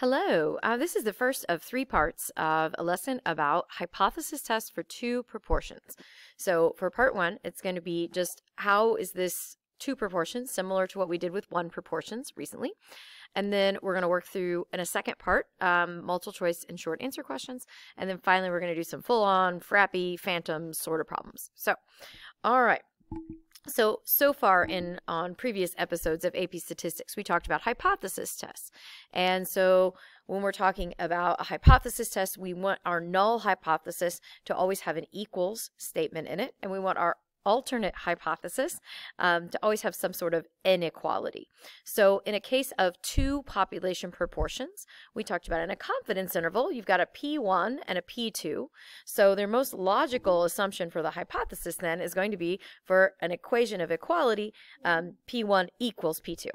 Hello, uh, this is the first of three parts of a lesson about hypothesis tests for two proportions. So for part one, it's going to be just how is this two proportions similar to what we did with one proportions recently. And then we're going to work through in a second part, um, multiple choice and short answer questions. And then finally, we're going to do some full on, frappy, phantom sort of problems. So, all right. So, so far in on previous episodes of AP Statistics, we talked about hypothesis tests. And so when we're talking about a hypothesis test, we want our null hypothesis to always have an equals statement in it. And we want our alternate hypothesis um, to always have some sort of inequality. So in a case of two population proportions, we talked about in a confidence interval, you've got a P1 and a P2. So their most logical assumption for the hypothesis then is going to be for an equation of equality, um, P1 equals P2.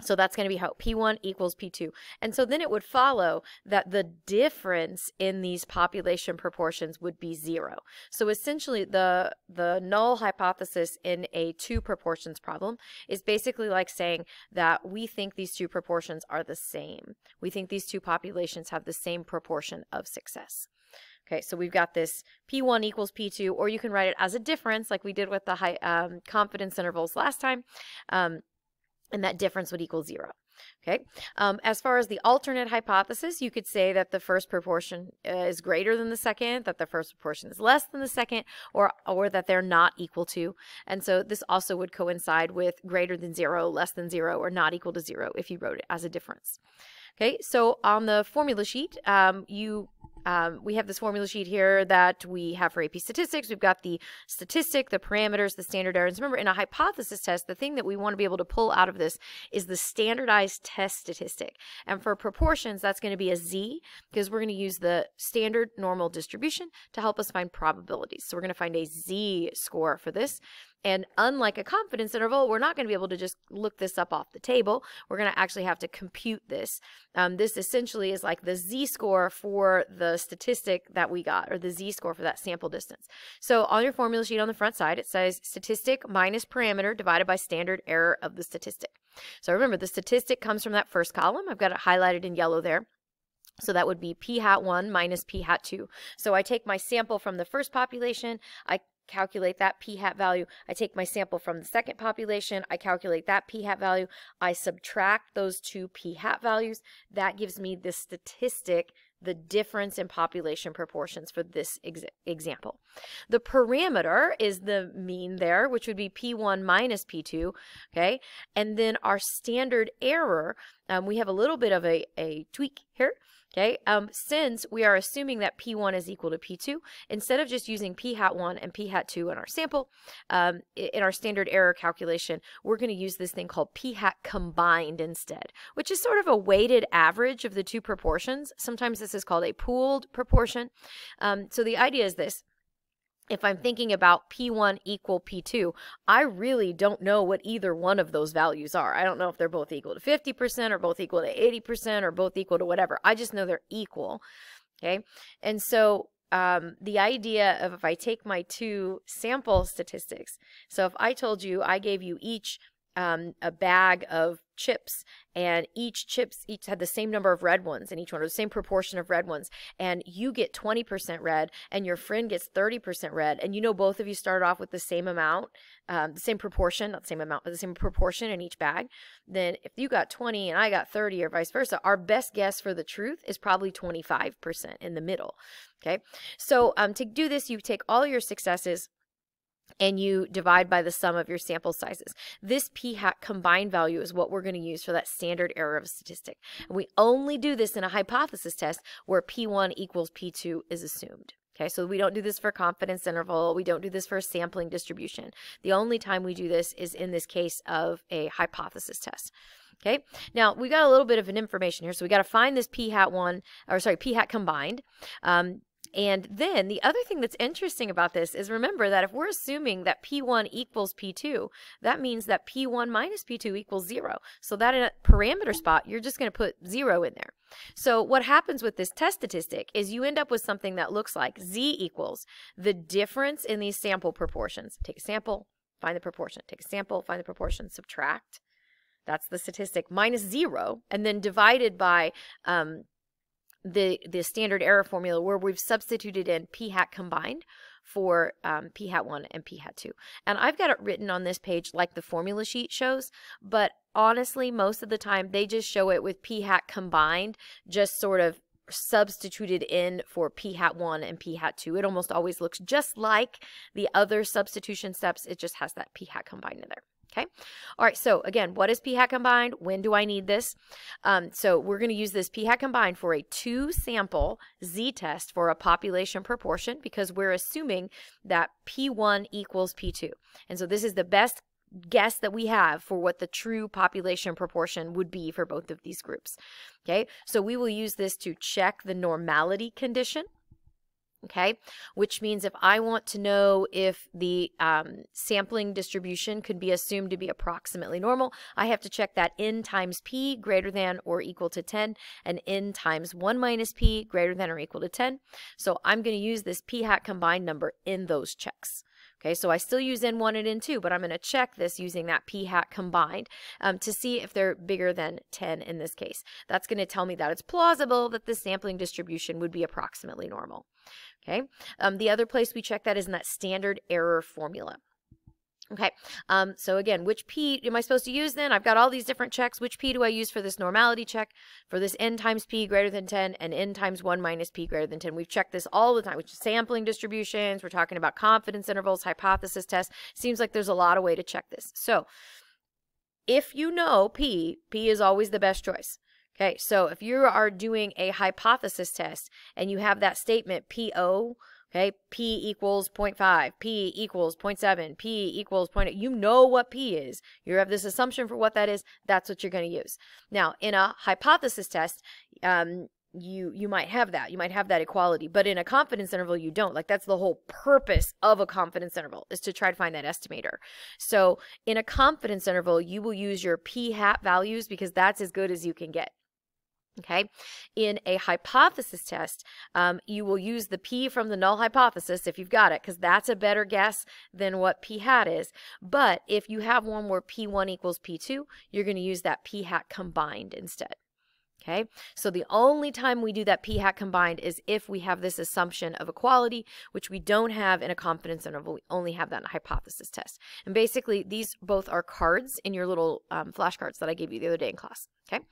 So that's going to be how P1 equals P2. And so then it would follow that the difference in these population proportions would be zero. So essentially the, the null hypothesis in a two proportions problem is basically like saying that we think these two proportions are the same. We think these two populations have the same proportion of success. Okay, so we've got this P1 equals P2, or you can write it as a difference like we did with the high um, confidence intervals last time. Um, and that difference would equal zero. Okay. Um, as far as the alternate hypothesis, you could say that the first proportion uh, is greater than the second, that the first proportion is less than the second, or or that they're not equal to. And so this also would coincide with greater than zero, less than zero, or not equal to zero if you wrote it as a difference. Okay. So on the formula sheet, um, you um, we have this formula sheet here that we have for AP statistics. We've got the statistic, the parameters, the standard errors. Remember, in a hypothesis test, the thing that we want to be able to pull out of this is the standardized test statistic. And for proportions, that's going to be a z because we're going to use the standard normal distribution to help us find probabilities. So we're going to find a z score for this. And unlike a confidence interval, we're not going to be able to just look this up off the table. We're going to actually have to compute this. Um, this essentially is like the z-score for the statistic that we got, or the z-score for that sample distance. So on your formula sheet on the front side, it says statistic minus parameter divided by standard error of the statistic. So remember, the statistic comes from that first column. I've got it highlighted in yellow there. So that would be p hat 1 minus p hat 2. So I take my sample from the first population, I calculate that p hat value. I take my sample from the second population, I calculate that p hat value, I subtract those two p hat values. That gives me the statistic, the difference in population proportions for this ex example. The parameter is the mean there, which would be P1 minus P2, okay? And then our standard error, um, we have a little bit of a, a tweak here. Okay, um, since we are assuming that P1 is equal to P2, instead of just using P hat 1 and P hat 2 in our sample, um, in our standard error calculation, we're going to use this thing called P hat combined instead, which is sort of a weighted average of the two proportions. Sometimes this is called a pooled proportion. Um, so the idea is this if I'm thinking about P1 equal P2, I really don't know what either one of those values are. I don't know if they're both equal to 50% or both equal to 80% or both equal to whatever. I just know they're equal. Okay. And so um, the idea of if I take my two sample statistics, so if I told you I gave you each um, a bag of chips and each chips each had the same number of red ones and each one or the same proportion of red ones. And you get 20% red and your friend gets 30% red. And you know both of you start off with the same amount um, the same proportion not the same amount but the same proportion in each bag. Then if you got 20 and i got 30 or vice versa our best guess for the truth is probably 25% in the middle. Okay? So um, to do this you take all your successes and you divide by the sum of your sample sizes. This p hat combined value is what we're going to use for that standard error of a statistic. And we only do this in a hypothesis test where p1 equals p2 is assumed. Okay, so we don't do this for confidence interval. We don't do this for a sampling distribution. The only time we do this is in this case of a hypothesis test. Okay, now we got a little bit of an information here. So we got to find this p hat one, or sorry, p hat combined. Um, and then the other thing that's interesting about this is remember that if we're assuming that P1 equals P2, that means that P1 minus P2 equals zero. So that in a parameter spot, you're just going to put zero in there. So what happens with this test statistic is you end up with something that looks like Z equals the difference in these sample proportions. Take a sample, find the proportion. Take a sample, find the proportion, subtract. that's the statistic, minus zero, and then divided by um, the, the standard error formula where we've substituted in p hat combined for um, p hat 1 and p hat 2. And I've got it written on this page like the formula sheet shows, but honestly, most of the time they just show it with p hat combined, just sort of substituted in for p hat 1 and p hat 2. It almost always looks just like the other substitution steps. It just has that p hat combined in there. Okay. All right. So again, what is p hat combined? When do I need this? Um, so we're going to use this p hat combined for a two sample z-test for a population proportion because we're assuming that p1 equals p2. And so this is the best guess that we have for what the true population proportion would be for both of these groups. Okay. So we will use this to check the normality condition okay which means if i want to know if the um, sampling distribution could be assumed to be approximately normal i have to check that n times p greater than or equal to 10 and n times 1 minus p greater than or equal to 10 so i'm going to use this p hat combined number in those checks Okay, so I still use N1 and N2, but I'm going to check this using that p hat combined um, to see if they're bigger than 10 in this case. That's going to tell me that it's plausible that the sampling distribution would be approximately normal. Okay, um, the other place we check that is in that standard error formula. Okay, um, so again, which P am I supposed to use then? I've got all these different checks. Which P do I use for this normality check? For this N times P greater than 10 and N times 1 minus P greater than 10. We've checked this all the time, which is sampling distributions. We're talking about confidence intervals, hypothesis tests. Seems like there's a lot of way to check this. So if you know P, P is always the best choice. Okay, so if you are doing a hypothesis test and you have that statement PO, okay, P equals 0.5, P equals 0.7, P equals 0.8, you know what P is. You have this assumption for what that is, that's what you're going to use. Now, in a hypothesis test, um, you you might have that. You might have that equality but in a confidence interval you don't. Like that's the whole purpose of a confidence interval is to try to find that estimator. So in a confidence interval you will use your p hat values because that's as good as you can get Okay, in a hypothesis test, um, you will use the P from the null hypothesis if you've got it, because that's a better guess than what P hat is. But if you have one where P1 equals P2, you're going to use that P hat combined instead. Okay, so the only time we do that p hat combined is if we have this assumption of equality, which we don't have in a confidence interval. We only have that in a hypothesis test. And basically, these both are cards in your little um, flashcards that I gave you the other day in class. Okay.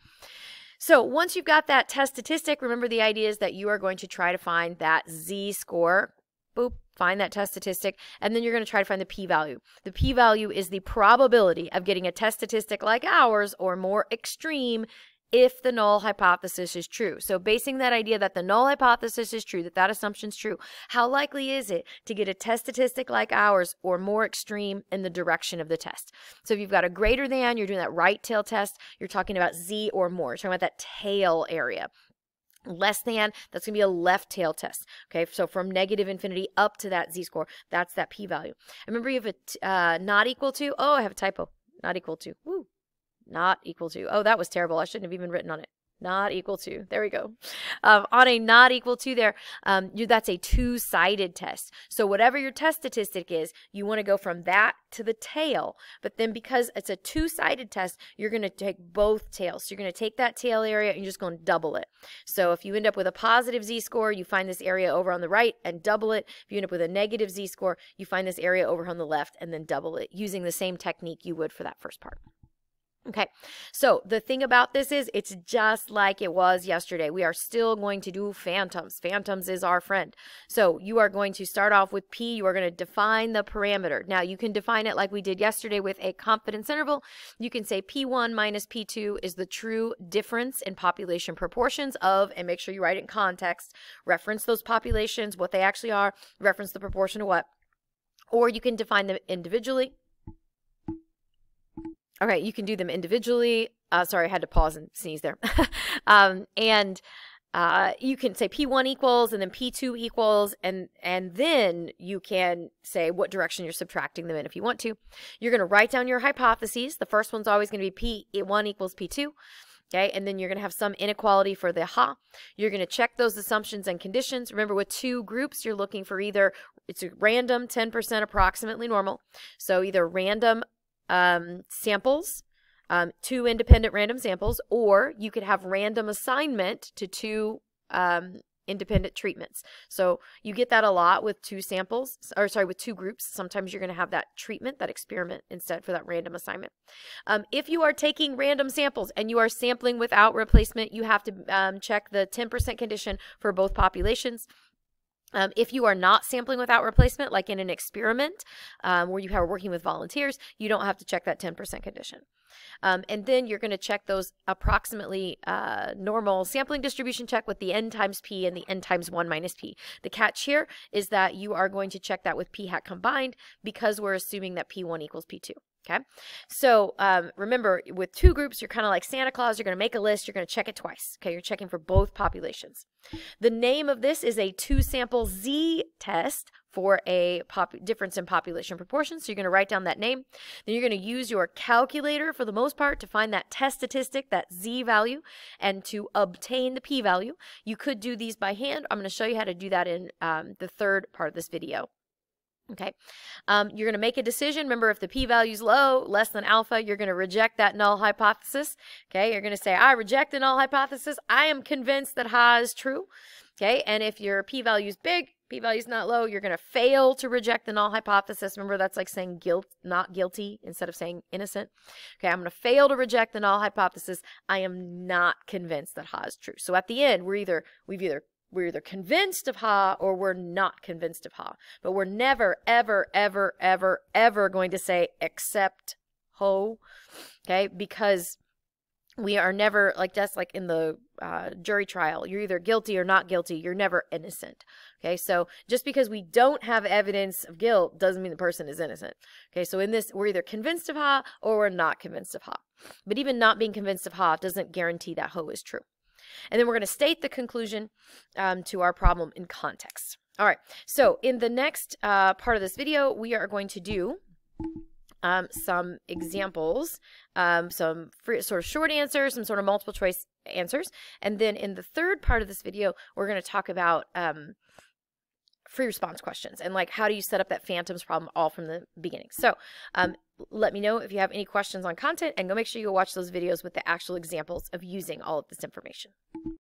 So once you've got that test statistic, remember the idea is that you are going to try to find that z-score. Boop, find that test statistic, and then you're going to try to find the p-value. The p-value is the probability of getting a test statistic like ours or more extreme if the null hypothesis is true. So basing that idea that the null hypothesis is true, that that assumption is true, how likely is it to get a test statistic like ours or more extreme in the direction of the test? So if you've got a greater than, you're doing that right tail test, you're talking about Z or more. You're talking about that tail area less than that's going to be a left tail test okay so from negative infinity up to that z-score that's that p-value remember you have a uh, not equal to oh i have a typo not equal to Woo not equal to. Oh, that was terrible. I shouldn't have even written on it. Not equal to. There we go. Um, on a not equal to there, um, you, that's a two-sided test. So whatever your test statistic is, you want to go from that to the tail. But then because it's a two-sided test, you're going to take both tails. So you're going to take that tail area and you're just going to double it. So if you end up with a positive z-score, you find this area over on the right and double it. If you end up with a negative z-score, you find this area over on the left and then double it using the same technique you would for that first part. Okay, so the thing about this is it's just like it was yesterday. We are still going to do phantoms. Phantoms is our friend. So you are going to start off with P. You are going to define the parameter. Now you can define it like we did yesterday with a confidence interval. You can say P1 minus P2 is the true difference in population proportions of, and make sure you write it in context, reference those populations, what they actually are, reference the proportion of what. Or you can define them individually Okay, you can do them individually. Uh, sorry, I had to pause and sneeze there. um, and uh, you can say P1 equals and then P2 equals, and, and then you can say what direction you're subtracting them in if you want to. You're going to write down your hypotheses. The first one's always going to be P1 equals P2. Okay, and then you're going to have some inequality for the ha. You're going to check those assumptions and conditions. Remember, with two groups, you're looking for either it's a random 10% approximately normal. So either random um, samples um, two independent random samples, or you could have random assignment to two um, independent treatments. So you get that a lot with two samples, or sorry, with two groups. Sometimes you're going to have that treatment, that experiment instead for that random assignment. Um, if you are taking random samples and you are sampling without replacement, you have to um, check the 10% condition for both populations. Um, if you are not sampling without replacement, like in an experiment um, where you are working with volunteers, you don't have to check that 10% condition. Um, and then you're going to check those approximately uh, normal sampling distribution check with the n times p and the n times 1 minus p. The catch here is that you are going to check that with p hat combined because we're assuming that p1 equals p2. Okay, so um, remember with two groups, you're kind of like Santa Claus. You're going to make a list. You're going to check it twice. Okay, you're checking for both populations. The name of this is a two sample Z test for a difference in population proportions. So you're going to write down that name. Then you're going to use your calculator for the most part to find that test statistic, that Z value, and to obtain the P value. You could do these by hand. I'm going to show you how to do that in um, the third part of this video. Okay, um, you're going to make a decision. Remember, if the p-value is low, less than alpha, you're going to reject that null hypothesis. Okay, you're going to say, I reject the null hypothesis. I am convinced that Ha is true. Okay, and if your p-value is big, p-value is not low, you're going to fail to reject the null hypothesis. Remember, that's like saying guilt, not guilty, instead of saying innocent. Okay, I'm going to fail to reject the null hypothesis. I am not convinced that Ha is true. So at the end, we're either, we've either we're either convinced of Ha or we're not convinced of Ha. But we're never, ever, ever, ever, ever going to say except Ho, okay? Because we are never, like just like in the uh, jury trial, you're either guilty or not guilty. You're never innocent, okay? So just because we don't have evidence of guilt doesn't mean the person is innocent, okay? So in this, we're either convinced of Ha or we're not convinced of Ha. But even not being convinced of Ha doesn't guarantee that Ho is true. And then we're going to state the conclusion um, to our problem in context. All right, so in the next uh, part of this video, we are going to do um, some examples, um, some free, sort of short answers, some sort of multiple choice answers. And then in the third part of this video, we're going to talk about um, free response questions and like how do you set up that phantoms problem all from the beginning. So um, let me know if you have any questions on content and go make sure you go watch those videos with the actual examples of using all of this information.